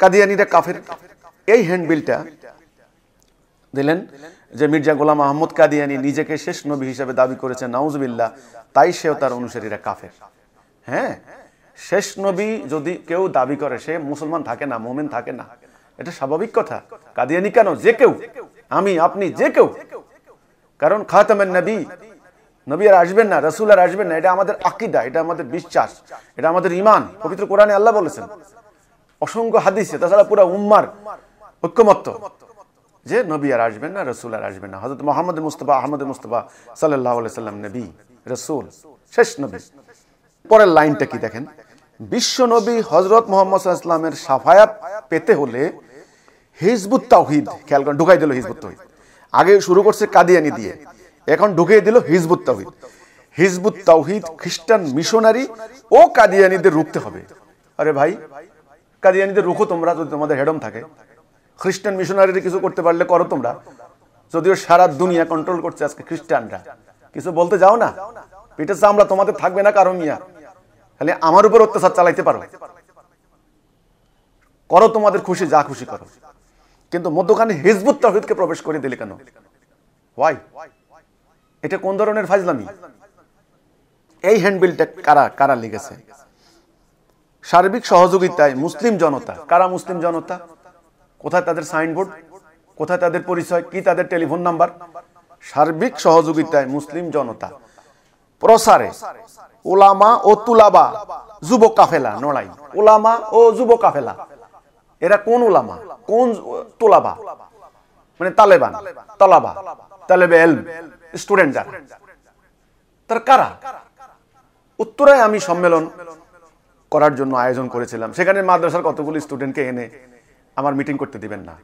কাদিয়ানিরা কাফের। এই হ্যান্ডবিলটা দিলেন যে মির্জা গোলাম আহমদ কাদিয়ানি নিজেকে শেষ নবী হিসেবে দাবি করেছেন, নাউজবিল্লাহ, তাই সেও তার অনুসারীরা কাফের। হ্যাঁ শেষ নবী যদি কেউ দাবি করে, সে মুসলমান থাকে না, মোমেন থাকে না, এটা স্বাভাবিক কথা। কাদিয়ানি কেন? যে কেউ, আমি, আপনি, যে কেউ। কারণ খাতামেন নবী নবী আর আসবেন না, রসুল আর আসবেন না, এটা আমাদের আকিদা, এটা আমাদের বিশ্বাস, এটা আমাদের ইমান পবিত্র কোরআনে আল্লাহ বলেছেন। অসংখ্য হাদিসে, তাছাড়া পুরো উম্মার ঐক্যমত্য যে নবী আর আসবেন না, রসুল আর আসবেন না। হজরত মোহাম্মদ মুস্তফা, আহমদ মুস্তফা সাল্লাহ সাল্লাম নবী, রসুল, শেষ নবী। পরের লাইনটা কি দেখেন? বিশ্ব নবী হজরত মোহাম্মদ ইসলামের সাফায়াত পেতে হলে হিজবুত তাওহিদ, খেয়াল করেন, ঢুকাই দিল হিজবুত তাওহিদ। আগে শুরু করছে কাদিয়ানি দিয়ে, এখন ঢুকিয়ে দিল হিজবুত তাওহিদ। হিজবুত তাওহিদ খ্রিস্টান মিশনারি ও কাদিয়ানিদের রুখতে হবে। আরে ভাই কাদিয়ানিদের রুখো তোমরা যদি তোমাদের হেডম থাকে। খ্রিস্টান মিশনারিরা কিছু করতে পারলে করো তোমরা। যদিও সারা দুনিয়া কন্ট্রোল করছে আজকে খ্রিস্টানরা। কিছু বলতে যাও না। পিঠে চামড়া তোমাদের থাকবে না কারও মিয়া। খালি আমার উপর অত্যাচার চালাইতে পারো। করো তোমাদের খুশি, যা খুশি করো। কিন্তু মধ্যখানে হিজবুত তহিদকে প্রবেশ করে দিলে কেন? ওয়াই এটা কোন ধরনের ফাজলামি? এই হ্যান্ডবিলটা কারা কারা লিখেছে? সার্বিক সহযোগিতায় মুসলিম জনতা। কারা মুসলিম জনতা? কোথায় তাদের সাইনবোর্ড? কোথায় তাদের পরিচয়? কি তাদের টেলিফোন নাম্বার? সার্বিক সহযোগিতায় মুসলিম জনতা। প্রসারে ওলামা ও তুলাবা যুব কাফেলা নড়াই। ওলামা ও যুব কাফেলা। এরা কোন ওলামা কোন তোলাবা? মানে তালেবান, তলাবা, তালেবে স্টুডেন্ট যারা তার কারা? উত্তরায় আমি সম্মেলন করার জন্য আয়োজন করেছিলাম। সেখানে মাদ্রাসার কতগুলি স্টুডেন্টকে এনে আমার মিটিং করতে দিবেন না।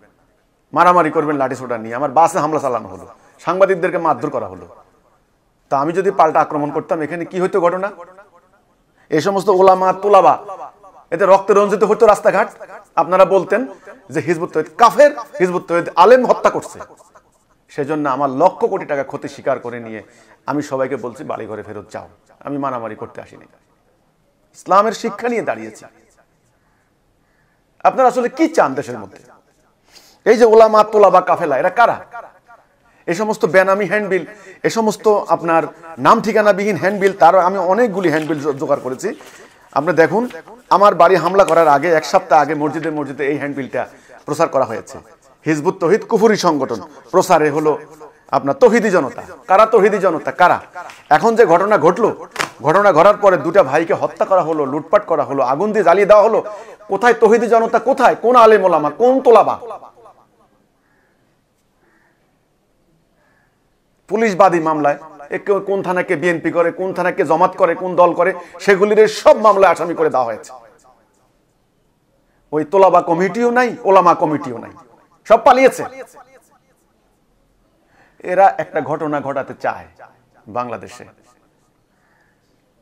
মারামারি করবেন লাঠি সোটা নিয়ে। আমার বাসে হামলা চালানো হলো। সাংবাদিকদেরকে মারধর করা হলো। তা আমি যদি পাল্টা আক্রমণ করতাম, এখানে কি হইতো ঘটনা? এই সমস্ত ওলামা, তোলাবা এতে রক্তে রঞ্জিত হতো রাস্তাঘাট। আপনারা বলতেন যে হিজবুত তৈদ কাফের, হিজবুত তৈদ আলেম হত্যা করছে। সেজন্য আমার লক্ষ কোটি টাকা ক্ষতি স্বীকার করে নিয়ে আমি সবাইকে বলছি বাড়ি ঘরে ফেরত যাও। আমি মারামারি করতে আসিনি। ইসলামের শিক্ষা নিয়ে দাঁড়িয়েছি। আপনারা আসলে কি চান দেশের মধ্যে? এই যে ওলামা তোলাবা কাফেলা, এরা কারা? এই সমস্ত বেনামি হ্যান্ডবিল এ সমস্ত আপনার নাম ঠিকানাবিহীন হ্যান্ডবিল তার আমি অনেকগুলি হ্যান্ডবিল জোগাড় করেছি। আপনি দেখুন, আমার বাড়ি হামলা করার আগে এক সপ্তাহ আগে মসজিদে মসজিদে এই হ্যান্ডবিলটা প্রচার করা হয়েছে। হিজবুত তহিদ কুফুরি সংগঠন, প্রসারে হলো আপনার তহিদি জনতা। কারা তহিদি জনতা? কারা? এখন যে ঘটনা ঘটলো ঘটনা ঘটার পরে দুটা ভাইকে হত্যা করা হলো, লুটপাট করা হলো, আগুন দিয়ে জ্বালিয়ে দেওয়া হলো। কোথায় তহিদি জনতা? কোথায়? কোন আলেম ওলামা? কোন তোলাবা? পুলিশ বাদী মামলায় কোন থানাকে বিএনপি করে, কোন থানাকে জমাত করে, কোন দল করে, সেগুলির সব মামলায় আসামি করে দেওয়া হয়েছে। ওই তোলাবা কমিটিও নাই, ওলামা কমিটিও নাই। সব পালিয়েছে। এরা একটা ঘটনা ঘটাতে চায় বাংলাদেশে।